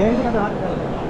E aí,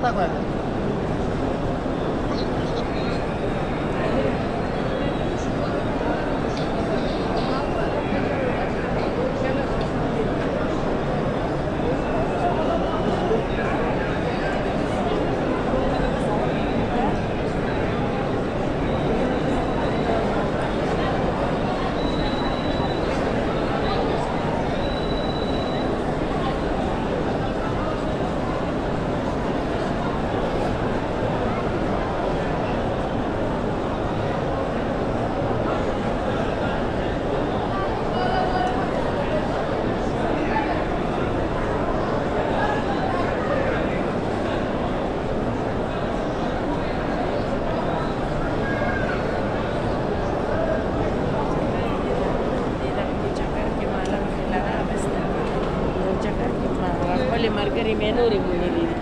쳤다고 해야 되나? Margherite minori come li dice.